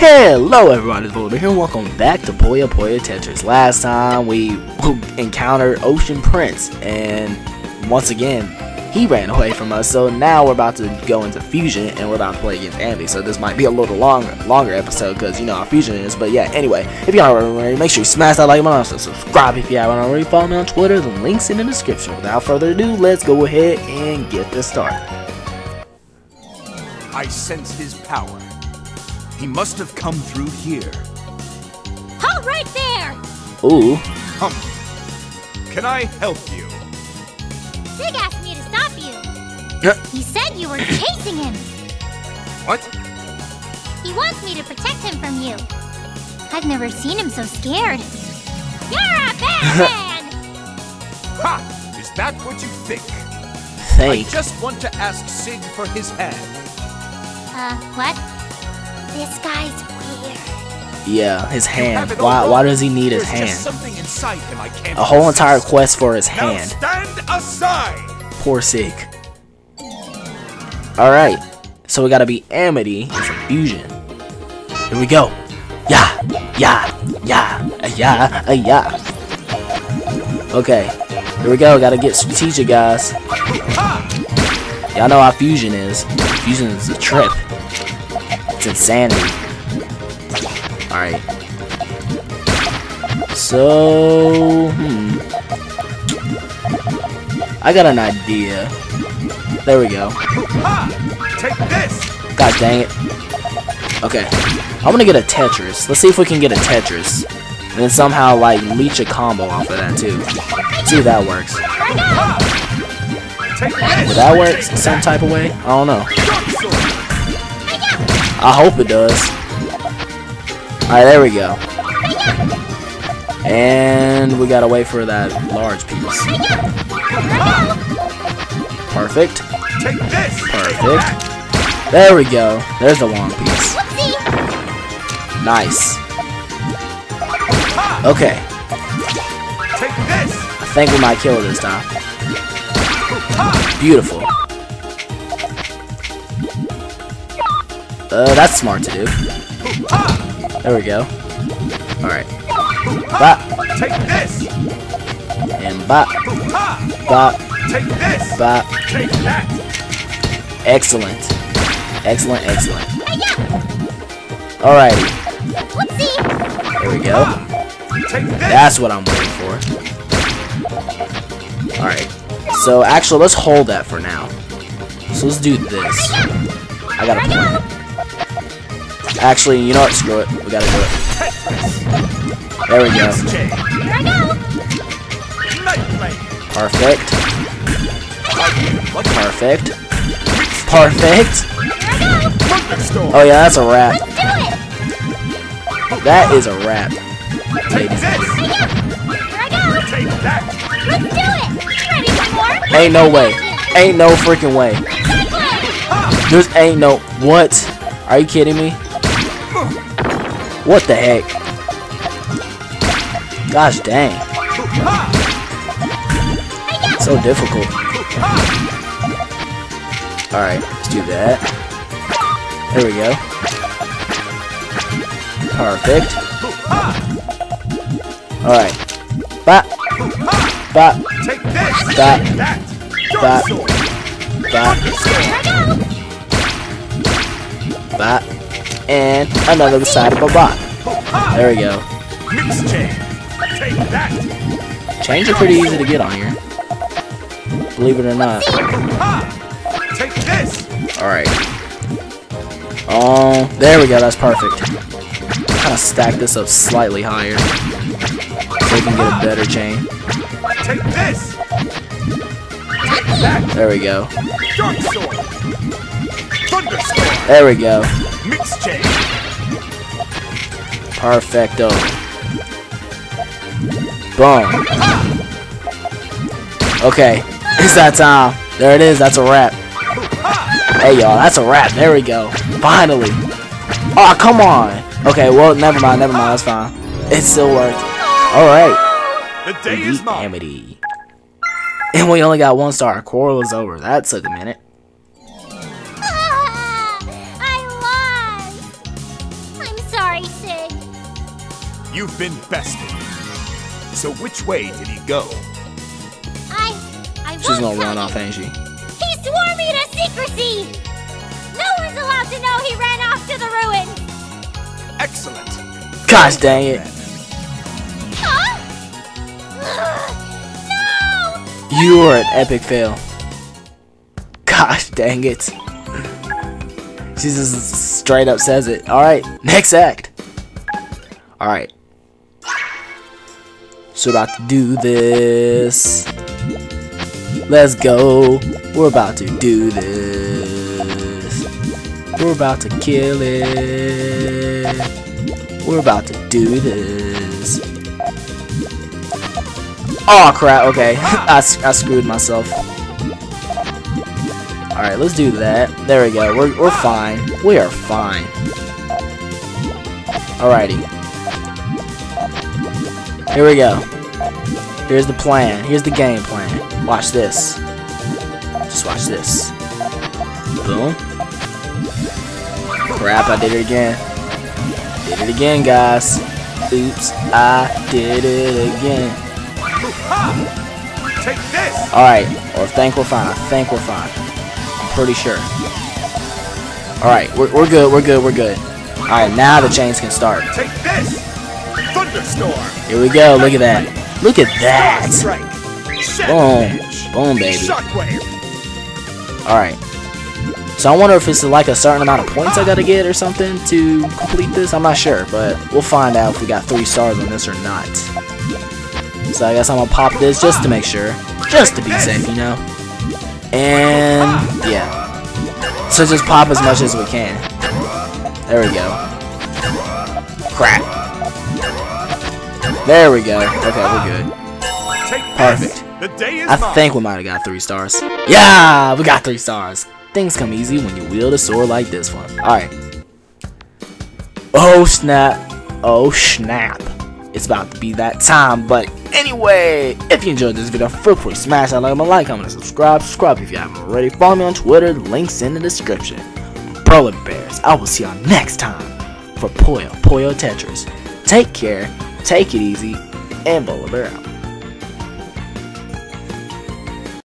Hello everyone, it's Volar here and welcome back to Puyo Puyo Tetris. Last time we encountered Ocean Prince and once again he ran away from us so now we're about to go into Fusion and we're about to play against Andy so this might be a little longer longer episode because you know how Fusion is but yeah anyway if you aren't already make sure you smash that like button and subscribe if you haven't already follow me on Twitter the links in the description without further ado let's go ahead and get this started. I sense his power. He must have come through here. Hold right there! Ooh. Hum. Can I help you? Sig asked me to stop you. he said you were chasing him. What? He wants me to protect him from you. I've never seen him so scared. You're a bad man! Ha! Is that what you think? Thank. I just want to ask Sig for his hand. Uh, what? This guy's weird. Yeah, his hand. have it all Why why does he need his There's hand? Something inside him I can't A whole resist. entire quest for his Now hand. stand aside. Poor Sig. Alright, so we gotta be Amitie in some fusion. Here we go. Yeah, yeah, yeah, uh, yeah, uh, yeah. Okay, here we go. Gotta get strategic, guys. Y'all know how fusion is. Fusion is a trip. It's insanity. Alright. So, hmm. I got an idea. There we go. Take this. God dang it. Okay. I'm gonna get a Tetris. Let's see if we can get a Tetris. And then somehow, like, leech a combo off of that, too. See if that works. Take this. Would that work some type of way? I don't know. I hope it does. Alright, there we go. And we gotta wait for that large piece. Perfect. Perfect. There we go. There's the long piece. Nice. Okay. I think we might kill it this time. Beautiful. Uh, that's smart to do. There we go. Alright. Bop, Take this. and bop, bop, Take this. bop. Take that. Excellent. Excellent, excellent. Alrighty. Let's. There we go. That's what I'm waiting for. Alright. So, actually, let's hold that for now. So, let's do this. I got a plan. Actually, you know what? Screw it. We gotta do it. There we go. Here I go. Perfect. Perfect. Perfect. Oh, yeah, that's a wrap. That is a wrap. Ain't no way. Ain't no freaking way. There's ain't no. What? Are you kidding me? What the heck? Gosh dang. So difficult. Alright, let's do that. There we go. Perfect. Alright. Bop. Bop. Bop. Bop. Bop. Bop. And another side of a bot. There we go. Chains are pretty easy to get on here. Believe it or not. Alright. Oh, there we go. That's perfect. Kind of stack this up slightly higher. So we can get a better chain. Take this. There we go. There we go. Mix chain. Perfecto. Boom. Okay. It's that time. There it is. That's a wrap. Hey, y'all. That's a wrap. There we go. Finally. Oh, come on. Okay, well, never mind. Never mind. That's fine. It still worked. Alright. The day is mine. Amitie. And we only got one star. Quarrel is over. That took a minute. I lost. I'm so racing. You've been bested. So which way did he go? I, I won't She's gonna run off, ain't she? He swore me to secrecy. No one's allowed to know he ran off to the ruin. Excellent. Gosh dang it. Huh? no! You are an epic fail. Gosh dang it. She just straight up says it. Alright, next act. Alright. So about to do this. Let's go. We're about to do this. We're about to kill it. We're about to do this. Oh crap, okay. I screwed myself. Alright, let's do that. There we go. We're, we're fine. We are fine. Alrighty. Here we go. Here's the plan. Here's the game plan. Watch this. Just watch this. Boom. Crap, I did it again. Did it again, guys. Oops, I did it again. Take this! Alright, or think we're fine. I think we're fine. I'm pretty sure. Alright, we're, we're good, we're good, we're good. Alright, now the chains can start. Take this! Thunderstorm! Here we go, look at that. Look at that! Boom. Boom, baby. Alright. So I wonder if it's like a certain amount of points I gotta get or something to complete this. I'm not sure, but we'll find out if we got three stars on this or not. So I guess I'm gonna pop this just to make sure. Just to be safe, you know? And yeah. So just pop as much as we can. There we go. Crap. There we go. Okay, we're good. Perfect. this! The day is I think we might have got three stars. Yeah, we got three stars. Things come easy when you wield a sword like this one. Alright. Oh snap. Oh snap. It's about to be that time, but anyway, if you enjoyed this video, feel free to smash that like button, like, comment, and subscribe. Subscribe if you haven't already. Follow me on Twitter, links in the description. Volar Bears, I will see y'all next time for Puyo Puyo Tetris. Take care, take it easy, and Bear out.